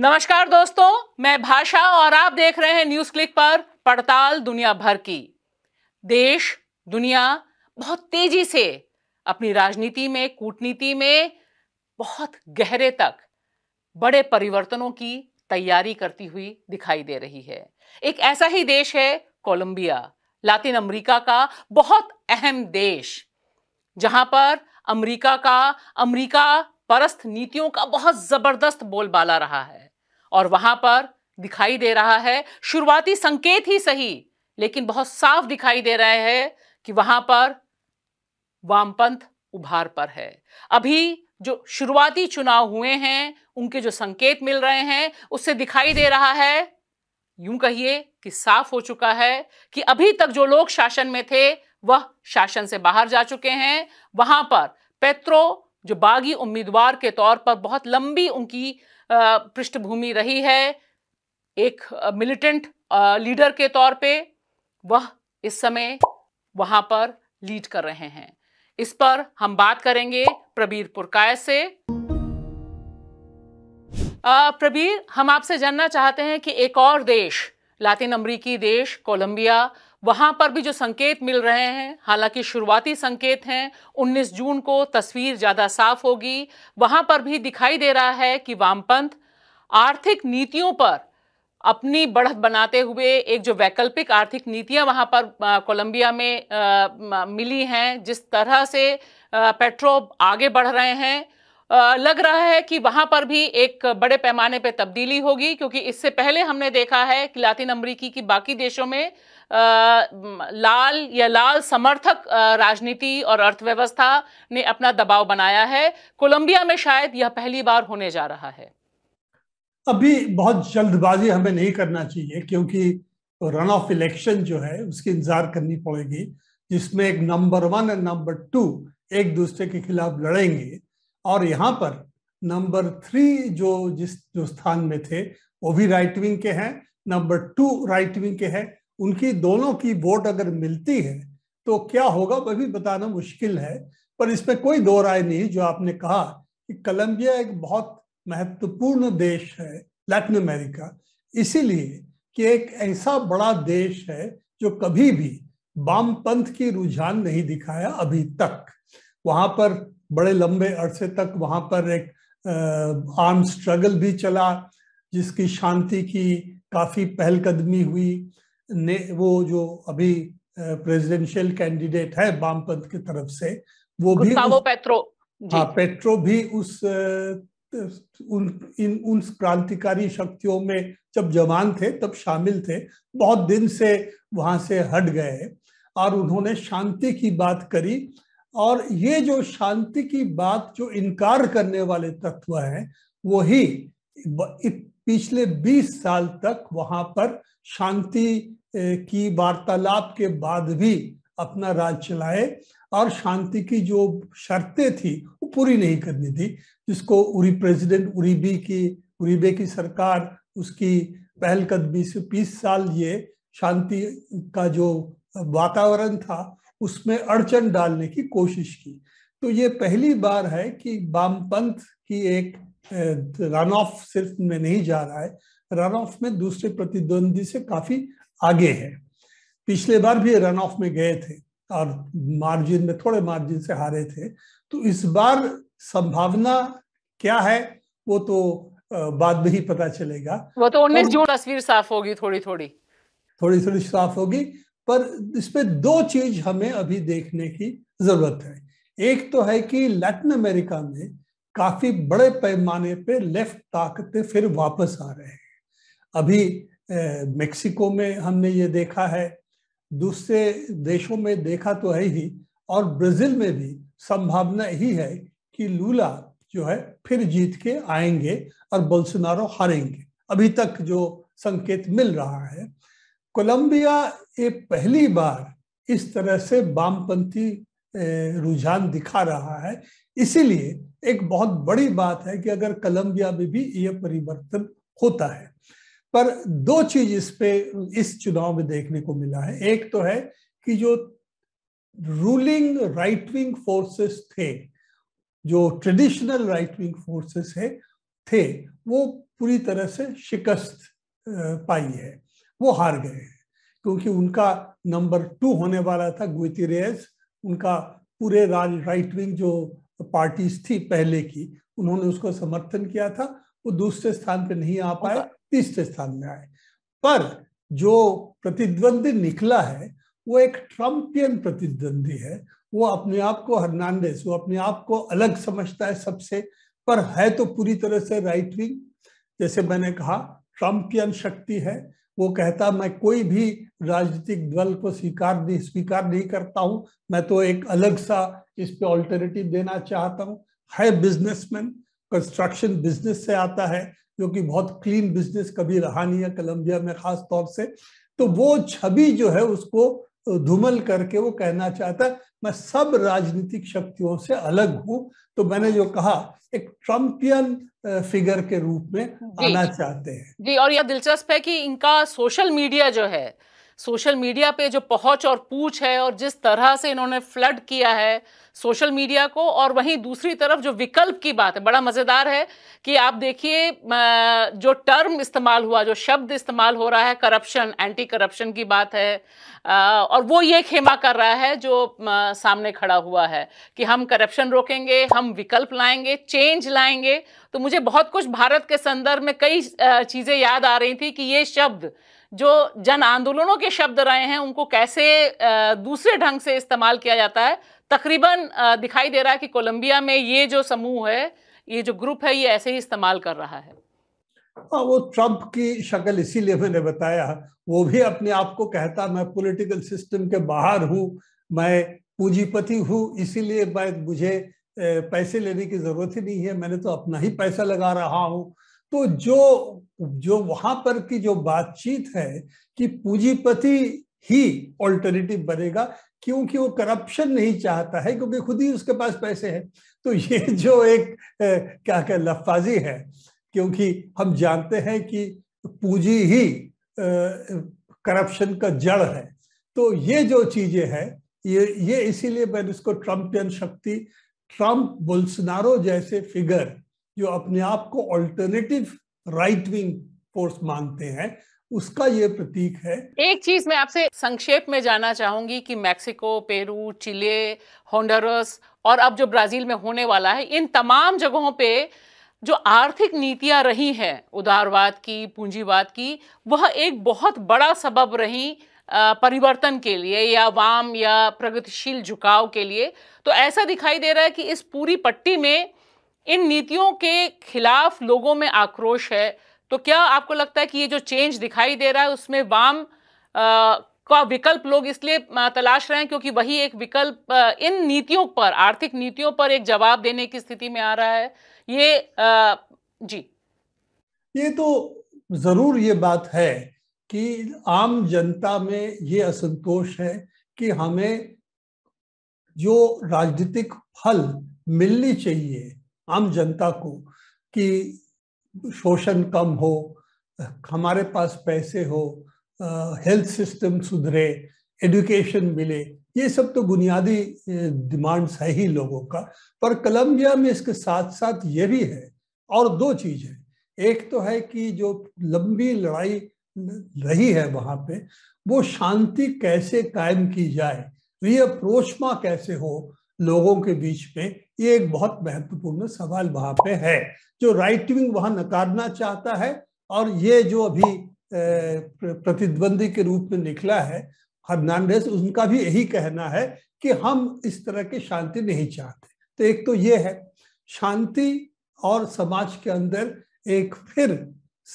नमस्कार दोस्तों, मैं भाषा और आप देख रहे हैं न्यूज़ क्लिक पर पड़ताल दुनिया भर की। देश, दुनिया बहुत तेज़ी से अपनी राजनीति में, कूटनीति में बहुत गहरे तक बड़े परिवर्तनों की तैयारी करती हुई दिखाई दे रही है। एक ऐसा ही देश है, कोलंबिया, लातिन अमेरिका का बहुत अहम देश, जहाँ पर अमेरिका का, अमेरिका परस्त नीतियों का बहुत ज़बरदस्त बोलबाला रहा है। और वहाँ पर दिखाई दे रहा है, शुरुआती संकेत ही सही, लेकिन बहुत साफ़ दिखाई दे रहे हैं कि वहाँ पर वामपंथ उभार पर है। अभी जो शुरुआती चुनाव हुए हैं, उनके जो संकेत मिल रहे हैं, उससे दिखाई दे रहा है, यूँ कहिए कि साफ़ हो चुका है कि अभी तक जो लोग शासन में थे, वह शासन से बाहर जा चुके हैं। वहाँ पर पेत्रो जो बागी उम्मीदवार के तौर पर बहुत लंबी उनकी पृष्ठभूमि रही है, एक मिलिटेंट लीडर के तौर पे, वह इस समय वहाँ पर लीड कर रहे हैं। इस पर हम बात करेंगे प्रबीर पुरकाय से। प्रबीर, हम आपसे जानना चाहते हैं कि एक और देश, लातिन अमरीकी देश, कोलंबिया वहाँ पर भी जो संकेत मिल रहे हैं हालाँकि शुरुआती संकेत हैं 19 जून को तस्वीर ज़्यादा साफ़ होगी। वहाँ पर भी दिखाई दे रहा है कि वामपंथ आर्थिक नीतियों पर अपनी बढ़त बनाते हुए एक जो वैकल्पिक आर्थिक नीतियाँ वहाँ पर कोलंबिया में आ, मिली हैं जिस तरह से पेट्रो आगे बढ़ रहे हैं लग रहा है कि वहाँ पर भी एक बड़े पैमाने पर तब्दीली होगी, क्योंकि इससे पहले हमने देखा है कि लातिन अमरीकी की बाकी देशों में लाल या लाल समर्थक राजनीति और अर्थव्यवस्था ने अपना दबाव बनाया है। कोलंबिया में शायद यह पहली बार होने जा रहा है। अभी बहुत जल्दबाजी हमें नहीं करना चाहिए, क्योंकि रन ऑफ़ इलेक्शन जो है, उसकी इंतज़ार करनी पड़ेगी, जिसमें एक नंबर वन और नंबर टू एक दूसरे के खिलाफ लड़ेंगे। और यहाँ पर नंबर थ्री जो जिस, जो स्थान में थे, वो भी राइट विंग के हैं। नंबर टू राइट विंग के हैं। उनकी दोनों की वोट अगर मिलती है तो क्या होगा? वह भी बताना मुश्किल है, पर इसमें कोई दो राय नहीं, जो आपने कहा कि कोलंबिया एक बहुत महत्वपूर्ण देश है लैटिन अमेरिका इसीलिए कि एक ऐसा बड़ा देश है, जो कभी भी वामपंथ की रुझान नहीं दिखाया अभी तक। वहाँ पर बड़े लंबे अरसे तक वहाँ पर एक आर्म स्ट्रगल भी चला जिसकी शांति की काफ़ी पहलकदमी हुई। ने वो जो अभी प्रेसिडेंशियल कैंडिडेट है वामपंथ की तरफ़ से वो भी उस, पेट्रो हाँ पेट्रो भी उस उन इन उन क्रांतिकारी शक्तियों में जब जवान थे तब शामिल थे बहुत दिन से वहाँ से हट गए। और उन्होंने शांति की बात करी और ये जो शांति की बात जो इनकार करने वाले तत्व हैं, वही पिछले 20 साल तक वहाँ पर शांति की वार्तालाप के बाद भी अपना राज चलाए और शांति की जो शर्तें थी, वो पूरी नहीं करनी थी, जिसको उरी प्रेसिडेंट उरीबी की, उरीबे की सरकार, उसकी पहलकदमी से बीस साल ये शांति का जो वातावरण था उसमें अड़चन डालने की कोशिश की। तो ये पहली बार है कि वामपंथ की एक रन ऑफ़ सिर्फ़ में नहीं जा रहा है रन ऑफ़ में दूसरे प्रतिद्वंदी से काफ़ी आगे है। पिछले बार भी रन ऑफ़ में गए थे और मार्जिन में थोड़े मार्जिन से हारे थे। तो इस बार संभावना क्या है वो तो बाद में ही पता चलेगा। वो तो उन्नीस जून तस्वीर साफ़ होगी थोड़ी थोड़ी थोड़ी थोड़ी साफ़ होगी। पर इसमें दो चीज़ हमें अभी देखने की ज़रूरत है। एक तो है कि लैटिन अमेरिका में काफ़ी बड़े पैमाने पे लेफ़्ट ताकतें फिर वापस आ रहे हैं। अभी मेक्सिको में हमने ये देखा है, दूसरे देशों में देखा तो है ही, और ब्राज़ील में भी संभावना ही है कि लूला जो है फिर जीत के आएँगे और बोल्सोनारो हारेंगे। अभी तक जो संकेत मिल रहा है कोलंबिया ये पहली बार इस तरह से वामपंथी रुझान दिखा रहा है। इसीलिए एक बहुत बड़ी बात है कि अगर कोलंबिया में भी यह परिवर्तन होता है। पर दो चीज़ इस पे, इस चुनाव में देखने को मिला है। एक तो है कि जो रूलिंग राइट विंग फोर्सेस थे, जो ट्रेडिशनल राइट विंग फोर्सेस है, थे, वो पूरी तरह से शिकस्त पाई है। वो हार गए हैं, क्योंकि उनका नंबर टू होने वाला था गुतिरेज उनका पूरे राज राइट विंग जो पार्टीज़ थी पहले की, उन्होंने उसको समर्थन किया था, वो दूसरे स्थान पे नहीं आ पाए, तीसरे स्थान में आए। पर जो प्रतिद्वंदी निकला है, वो एक ट्रम्पियन प्रतिद्वंदी है। वो अपने आप को हर्नांडेस वो अपने आप को अलग समझता है सबसे, पर है तो पूरी तरह से राइट विंग जैसे मैंने कहा ट्रम्पियन शक्ति है वो कहता, मैं कोई भी राजनीतिक दल को स्वीकार नहीं स्वीकार नहीं करता हूँ। मैं तो एक अलग सा इस पे ऑल्टरनेटिव देना चाहता हूँ। है बिजनेसमैन कंस्ट्रक्शन बिज़नेस से आता है, जो कि बहुत क्लीन बिज़नेस कभी रहा नहीं है कोलंबिया में खास तौर से। तो वो छवि जो है उसको धूमल करके वो कहना चाहता है मैं सब राजनीतिक शक्तियों से अलग हूँ। तो मैंने जो कहा एक ट्रम्पियन फिगर के रूप में आना चाहते हैं। जी और यह दिलचस्प है कि इनका सोशल मीडिया जो है सोशल मीडिया पे जो पहुँच और पूछ है और जिस तरह से इन्होंने फ्लड किया है सोशल मीडिया को, और वहीं दूसरी तरफ़ जो विकल्प की बात है, बड़ा मज़ेदार है कि आप देखिए जो टर्म इस्तेमाल हुआ, जो शब्द इस्तेमाल हो रहा है करप्शन एंटी करप्शन की बात है और वो ये खेमा कर रहा है जो सामने खड़ा हुआ है कि हम करप्शन रोकेंगे, हम विकल्प लाएँगे चेंज लाएँगे। तो मुझे बहुत कुछ भारत के संदर्भ में कई चीज़ें याद आ रही थी कि ये शब्द जो जन आंदोलनों के शब्द रहे हैं उनको कैसे दूसरे ढंग से इस्तेमाल किया जाता है? तकरीबन दिखाई दे रहा है कि कोलंबिया में ये जो समूह है ये जो ग्रुप है ये ऐसे ही इस्तेमाल कर रहा है। आ, हाँ, वो ट्रंप की शक्ल इसीलिए मैंने बताया वो भी अपने आप को कहता मैं पॉलिटिकल सिस्टम के बाहर हूँ मैं पूंजीपति हूँ इसीलिए मैं मुझे पैसे लेने की ज़रूरत ही नहीं है मैंने तो अपना ही पैसा लगा रहा हूँ। तो जो जो वहाँ पर की जो बातचीत है कि पूंजीपति ही ऑल्टरनेटिव बनेगा, क्योंकि वो करप्शन नहीं चाहता है, क्योंकि खुद ही उसके पास पैसे हैं। तो ये जो एक क्या क्या लफाजी है, क्योंकि हम जानते हैं कि पूंजी ही करप्शन का जड़ है। तो ये जो चीज़ें हैं, ये ये इसीलिए मैंने इसको ट्रम्पियन शक्ति ट्रंप बुल्सनारो जैसे फिगर जो अपने आप को ऑल्टरनेटिव राइट विंग फोर्स मानते हैं, उसका ये प्रतीक है। एक चीज़ मैं आपसे संक्षेप में जानना चाहूँगी कि मैक्सिको, पेरू, चिले, होंडरस और अब जो ब्राज़ील में होने वाला है, इन तमाम जगहों पे जो आर्थिक नीतियाँ रही हैं, उदारवाद की, पूंजीवाद की, वह एक बहुत बड़ा सबब रही परिवर्तन के लिए या वाम या प्रगतिशील झुकाव के लिए। तो ऐसा दिखाई दे रहा है कि इस पूरी पट्टी में इन नीतियों के खिलाफ लोगों में आक्रोश है तो क्या आपको लगता है कि ये जो चेंज दिखाई दे रहा है उसमें वाम आ, का विकल्प लोग इसलिए तलाश रहे हैं क्योंकि वही एक विकल्प इन नीतियों पर आर्थिक नीतियों पर एक जवाब देने की स्थिति में आ रहा है। ये आ, जी। ये तो ज़रूर ये बात है कि आम जनता में ये असंतोष है कि हमें जो राजनीतिक फल मिलनी चाहिए आम जनता को कि शोषण कम हो, हमारे पास पैसे हो हेल्थ सिस्टम सुधरे एजुकेशन मिले, ये सब तो बुनियादी डिमांड्स है ही लोगों का। पर कोलंबिया में इसके साथ साथ ये भी है और दो चीज़ है। एक तो है कि जो लंबी लड़ाई रही है वहाँ पे, वो शांति कैसे कायम की जाए रीअप्रोचमा कैसे हो लोगों के बीच में ये एक बहुत महत्वपूर्ण सवाल वहाँ पे है, जो राइट विंग वहाँ नकारना चाहता है, और ये जो अभी प्रतिद्वंदी के रूप में निकला है, हर्नांडेस, उनका भी यही कहना है कि हम इस तरह की शांति नहीं चाहते। तो एक तो ये है, शांति और समाज के अंदर एक फिर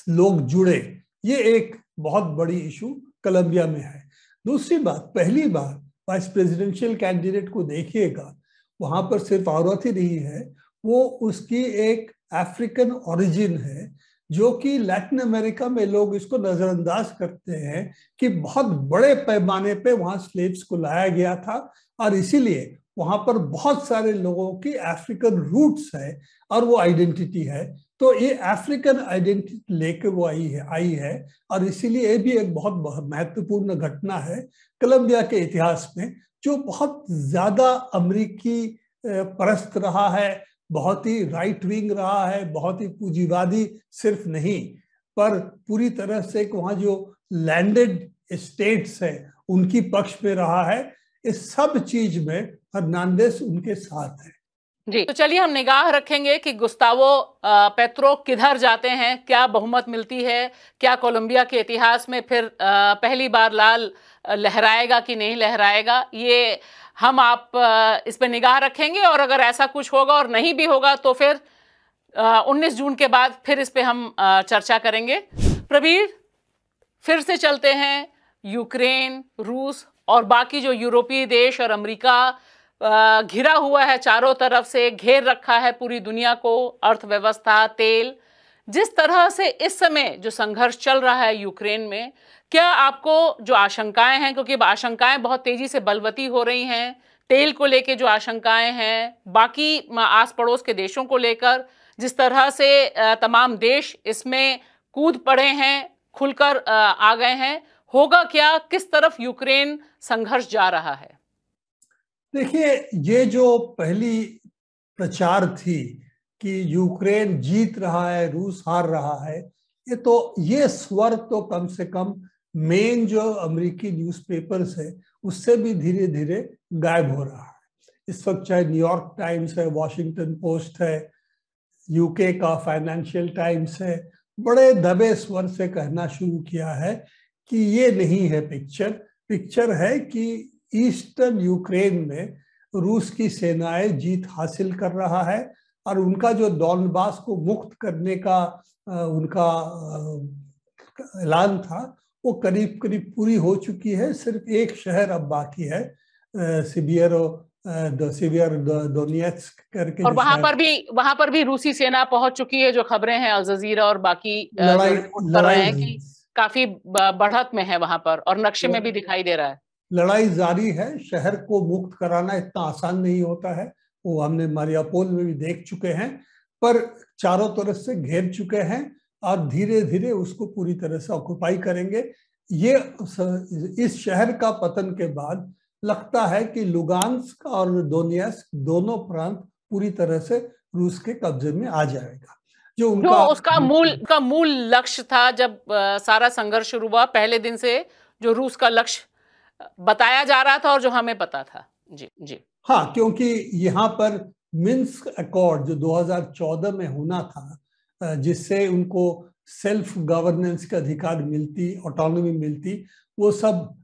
लोग जुड़े, ये एक बहुत बड़ी इशू कोलंबिया में है। दूसरी बात, पहली बार वाइस प्रेसिडेंशियल कैंडिडेट को देखिएगा वहाँ पर सिर्फ़ औरत ही नहीं है, वो उसकी एक अफ्रीकन ओरिजिन है, जो कि लैटिन अमेरिका में लोग इसको नजरअंदाज करते हैं कि बहुत बड़े पैमाने पे वहाँ स्लेब्स को लाया गया था और इसीलिए वहाँ पर बहुत सारे लोगों की अफ्रीकन रूट्स है और वो आइडेंटिटी है। तो ये अफ्रीकन आइडेंटिटी लेके वो आई है आई है, और इसीलिए ये भी एक बहुत महत्वपूर्ण घटना है कोलंबिया के इतिहास में, जो बहुत ज़्यादा अमरीकी परस्त रहा है, बहुत ही राइट विंग रहा है, बहुत ही पूंजीवादी सिर्फ़ नहीं, पर पूरी तरह से वहाँ जो लैंडेड स्टेट्स है, उनकी पक्ष में रहा है, इस सब चीज़ में फर्नांडिस उनके साथ है। जी। तो चलिए हम निगाह रखेंगे कि गुस्तावो पेट्रो किधर जाते हैं, क्या बहुमत मिलती है, क्या कोलंबिया के इतिहास में फिर पहली बार लाल लहराएगा कि नहीं लहराएगा, ये हम आप इस पर निगाह रखेंगे और अगर ऐसा कुछ होगा और नहीं भी होगा तो फिर 19 जून के बाद फिर इस पर हम चर्चा करेंगे। प्रवीर, फिर से चलते हैं, यूक्रेन, रूस और बाकी जो यूरोपीय देश और अमेरिका घिरा हुआ है चारों तरफ़ से, घेर रखा है पूरी दुनिया को, अर्थव्यवस्था, तेल। जिस तरह से इस समय जो संघर्ष चल रहा है यूक्रेन में, क्या आपको जो आशंकाएँ हैं, क्योंकि आशंकाएँ बहुत तेज़ी से बलवती हो रही हैं, तेल को लेके जो आशंकाएँ हैं, बाकी आस पड़ोस के देशों को लेकर, जिस तरह से तमाम देश इसमें कूद पड़े हैं, खुलकर आ गए हैं, होगा क्या, किस तरफ़ यूक्रेन संघर्ष जा रहा है? देखिए, ये जो पहली प्रचार थी कि यूक्रेन जीत रहा है, रूस हार रहा है, ये तो ये स्वर तो कम से कम मेन जो अमेरिकी न्यूज़पेपर्स है, उससे भी धीरे धीरे गायब हो रहा है। इस वक्त चाहे न्यूयॉर्क टाइम्स है वॉशिंगटन पोस्ट है यूके का फाइनेंशियल टाइम्स है, बड़े दबे स्वर से कहना शुरू किया है कि ये नहीं है पिक्चर पिक्चर है कि ईस्टर्न यूक्रेन में रूस की सेनाएँ जीत हासिल कर रहा है और उनका जो डॉनबास को मुक्त करने का उनका ऐलान था वो करीब करीब पूरी हो चुकी है। सिर्फ़ एक शहर अब बाकी है सिबियरो सिवियर डोनियट्स करके और वहाँ पर भी वहाँ पर भी रूसी सेना पहुँच चुकी है जो खबरें हैं अल जजीरा और बाकी लड़ाई लड़ाई, हैं कि काफ़ी बढ़त में है वहाँ पर और नक्शे में भी दिखाई दे रहा है। लड़ाई जारी है शहर को मुक्त कराना इतना आसान नहीं होता है वो हमने मारियापोल में भी देख चुके हैं पर चारों तरफ़ से घेर चुके हैं और धीरे धीरे उसको पूरी तरह से ऑक्यूपाई करेंगे। ये इस शहर का पतन के बाद लगता है कि लुगान्स्क और दोनियस्क दोनों प्रांत पूरी तरह से रूस के कब्जे में आ जाएगा। जो उनका जो उसका मूल का मूल लक्ष्य था जब आ, सारा संघर्ष शुरू हुआ पहले दिन से जो रूस का लक्ष्य बताया जा रहा था और जो हमें पता था। जी जी। हाँ क्योंकि यहाँ पर मिन्स्क अकॉर्ड जो 2014 में होना था जिससे उनको सेल्फ गवर्नेंस का अधिकार मिलती, ऑटोनॉमी मिलती, वो सब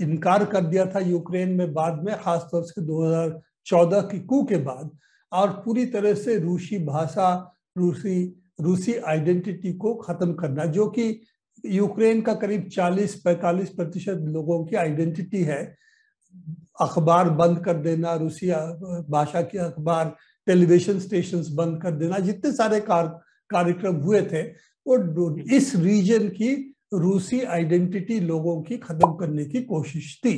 इनकार कर दिया था यूक्रेन में बाद में, खासतौर से 2014 की कू के बाद। और पूरी तरह से रूसी भाषा, रूसी रूसी आइडेंटिटी को खत्म करना, जो कि यूक्रेन का करीब 40-45 प्रतिशत लोगों की आइडेंटिटी है। अखबार बंद कर देना, रूसी भाषा के अखबार, टेलीविज़न स्टेशन बंद कर देना, जितने सारे कार, कार्यक्रम हुए थे, वो इस रीजन की रूसी आइडेंटिटी लोगों की खत्म करने की कोशिश थी।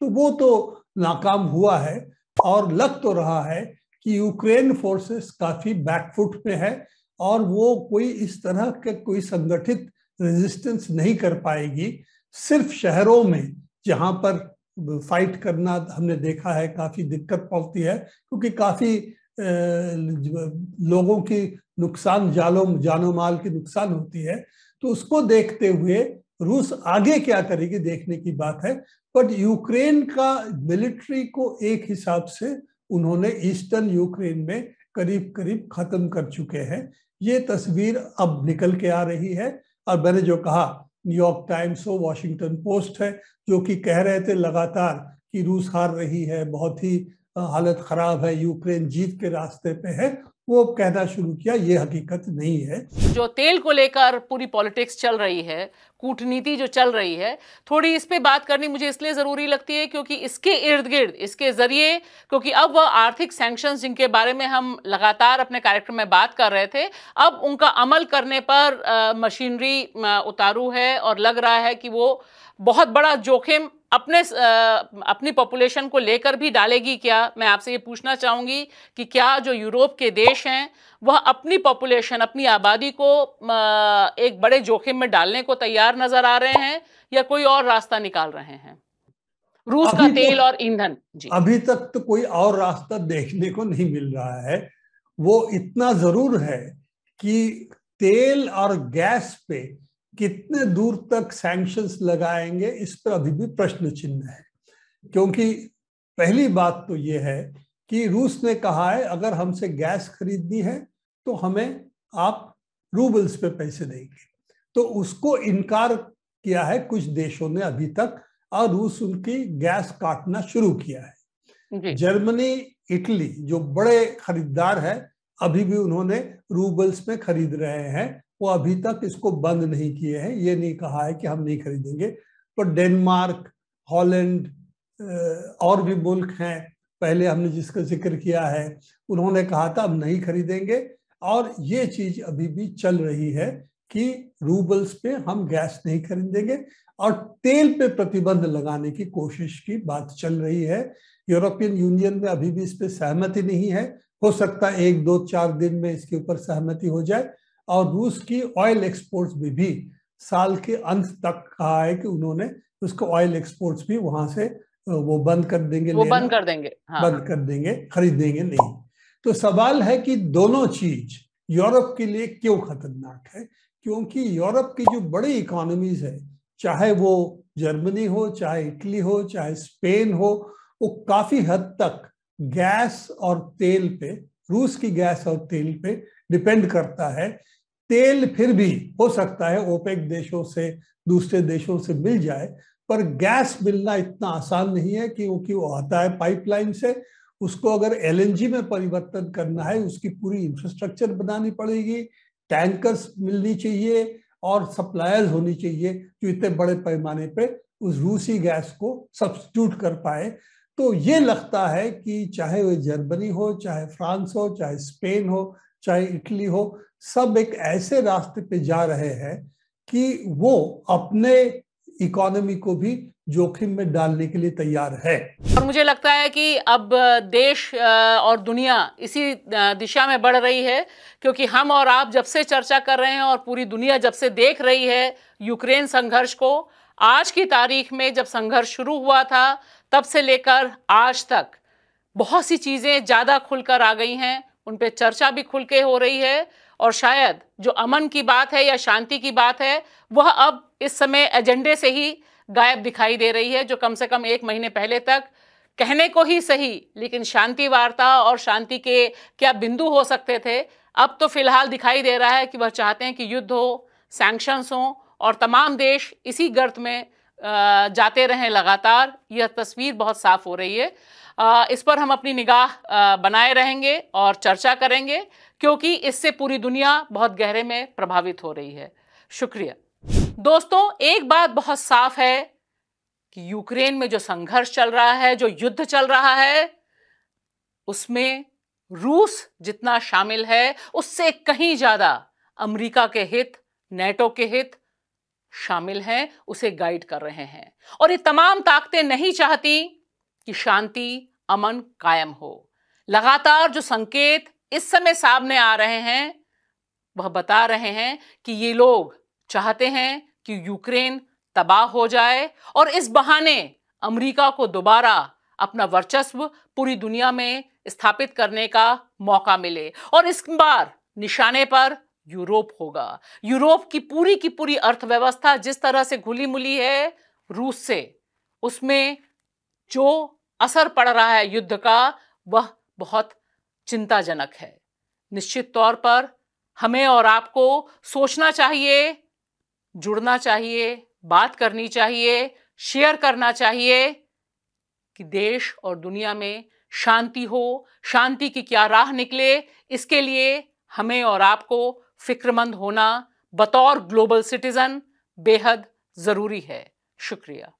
तो वो तो नाकाम हुआ है और लग तो रहा है कि यूक्रेन फोर्सेस काफ़ी बैकफुट पे है और वो कोई इस तरह के कोई संगठित रेजिस्टेंस नहीं कर पाएगी, सिर्फ़ शहरों में जहाँ पर फाइट करना हमने देखा है, काफ़ी दिक्कत पड़ती है, क्योंकि काफ़ी लोगों की नुकसान, जालो, जानो माल की नुकसान होती है। तो उसको देखते हुए रूस आगे क्या करेगी देखने की बात है बट यूक्रेन का मिलिट्री को एक हिसाब से उन्होंने ईस्टर्न यूक्रेन में करीब करीब खत्म कर चुके हैं। ये तस्वीर अब निकल के आ रही है। और मैंने जो कहा न्यूयॉर्क टाइम्स हो वॉशिंगटन पोस्ट है, जो कि कह रहे थे लगातार कि रूस हार रही है, बहुत ही हालत खराब है, यूक्रेन जीत के रास्ते पे है वो कहना शुरू किया, ये हकीकत नहीं है। जो तेल को लेकर पूरी पॉलिटिक्स चल रही है, कूटनीति जो चल रही है, थोड़ी इस पे बात करनी मुझे इसलिए ज़रूरी लगती है क्योंकि इसके इर्द गिर्द, इसके ज़रिए, क्योंकि अब वह आर्थिक सैंक्शंस जिनके बारे में हम लगातार अपने कार्यक्रम में बात कर रहे थे, अब उनका अमल करने पर मशीनरी उतारू है और लग रहा है कि वो बहुत बड़ा जोखिम अपने अपनी पॉपुलेशन को लेकर भी डालेगी क्या? मैं आपसे ये पूछना चाहूँगी कि क्या जो यूरोप के देश हैं वह अपनी पॉपुलेशन अपनी आबादी को एक बड़े जोखिम में डालने को तैयार नज़र आ रहे हैं या कोई और रास्ता निकाल रहे हैं? रूस का तेल तो, और ईंधन। जी। अभी तक तो कोई और रास्ता देखने को नहीं मिल रहा है। वो इतना ज़रूर है कि तेल और गैस पे कितने दूर तक सैंक्शंस लगाएँगे इस पर अभी भी प्रश्न चिन्ह है। क्योंकि पहली बात तो ये है कि रूस ने कहा है अगर हमसे गैस खरीदनी है तो हमें आप रूबल्स पे पैसे देंगे। तो उसको इनकार किया है कुछ देशों ने अभी तक और रूस उनकी गैस काटना शुरू किया है। जर्मनी इटली जो बड़े खरीदार है अभी भी उन्होंने रूबल्स में खरीद रहे हैं। वो अभी तक इसको बंद नहीं किए हैं। ये नहीं कहा है कि हम नहीं खरीदेंगे। पर डेनमार्क, हॉलैंड और भी मुल्क हैं। पहले हमने जिसका ज़िक्र किया है, उन्होंने कहा था, हम नहीं खरीदेंगे। और ये चीज़ अभी भी चल रही है कि रूबल्स पे हम गैस नहीं खरीदेंगे। और तेल पे प्रतिबंध लगाने की कोशिश की बात चल रही है। यूरोपियन यूनियन में अभी भी इस पे सहमति नहीं है। हो सकता है एक, दो, चार दिन में इसके ऊपर सहमति हो जाए। और रूस की ऑयल एक्सपोर्ट्स में भी साल के अंत तक कहा है कि उन्होंने उसको ऑयल एक्सपोर्ट्स भी वहाँ से वो बंद कर देंगे वो बंद कर देंगे हाँ। बंद कर देंगे खरीदेंगे नहीं तो सवाल है कि दोनों चीज़ यूरोप के लिए क्यों खतरनाक है क्योंकि यूरोप की जो बड़ी इकोनॉमीज है चाहे वो जर्मनी हो चाहे इटली हो चाहे स्पेन हो वो काफ़ी हद तक गैस और तेल पे रूस की गैस और तेल पे डिपेंड करता है तेल फिर भी हो सकता है ओपेक देशों से, दूसरे देशों से मिल जाए, पर गैस मिलना इतना आसान नहीं है क्योंकि वो आता है पाइपलाइन से। उसको अगर एलएनजी में परिवर्तन करना है, उसकी पूरी इंफ्रास्ट्रक्चर बनानी पड़ेगी, टैंकर्स मिलनी चाहिए और सप्लायर्स होनी चाहिए जो इतने बड़े पैमाने पे उस रूसी गैस को सब्सिट्यूट कर पाए। तो ये लगता है कि चाहे वह जर्मनी हो, चाहे फ्रांस हो, चाहे स्पेन हो चाहे इटली हो, सब एक ऐसे रास्ते पे जा रहे हैं कि वो अपने इकोनॉमी को भी जोखिम में डालने के लिए तैयार है। और मुझे लगता है कि अब देश और दुनिया इसी दिशा में बढ़ रही है, क्योंकि हम और आप जब से चर्चा कर रहे हैं और पूरी दुनिया जब से देख रही है यूक्रेन संघर्ष को, आज की तारीख में जब संघर्ष शुरू हुआ था, तब से लेकर आज तक बहुत सी चीज़ें ज़्यादा खुलकर आ गई हैं। उन पर चर्चा भी खुल के हो रही है और शायद जो अमन की बात है या शांति की बात है, वह अब इस समय एजेंडे से ही गायब दिखाई दे रही है, जो कम से कम एक महीने पहले तक कहने को ही सही, लेकिन शांति वार्ता और शांति के क्या बिंदु हो सकते थे, अब तो फ़िलहाल दिखाई दे रहा है कि वह चाहते हैं कि युद्ध हो सैंक्शंस हों और तमाम देश इसी गर्त में जाते रहें लगातार। यह तस्वीर बहुत साफ़ हो रही है। इस पर हम अपनी निगाह बनाए रहेंगे और चर्चा करेंगे, क्योंकि इससे पूरी दुनिया बहुत गहरे में प्रभावित हो रही है। शुक्रिया। दोस्तों, एक बात बहुत साफ़ है कि यूक्रेन में जो संघर्ष चल रहा है, जो युद्ध चल रहा है, उसमें रूस जितना शामिल है, उससे कहीं ज़्यादा अमेरिका के हित, नेटो के हित शामिल हैं, उसे गाइड कर रहे हैं। और ये तमाम ताकतें नहीं चाहती कि शांति, अमन कायम हो। लगातार जो संकेत इस समय सामने आ रहे हैं, वह बता रहे हैं कि ये लोग चाहते हैं कि यूक्रेन तबाह हो जाए और इस बहाने अमेरिका को दोबारा अपना वर्चस्व पूरी दुनिया में स्थापित करने का मौका मिले और इस बार निशाने पर यूरोप होगा। यूरोप की पूरी की पूरी अर्थव्यवस्था जिस तरह से घुली मुली है रूस से, उसमें जो असर पड़ रहा है युद्ध का, वह बहुत चिंताजनक है। निश्चित तौर पर हमें और आपको सोचना चाहिए, जुड़ना चाहिए, बात करनी चाहिए, शेयर करना चाहिए कि देश और दुनिया में शांति हो, शांति की क्या राह निकले। इसके लिए हमें और आपको फिक्रमंद होना बतौर ग्लोबल सिटीजन बेहद ज़रूरी है। शुक्रिया।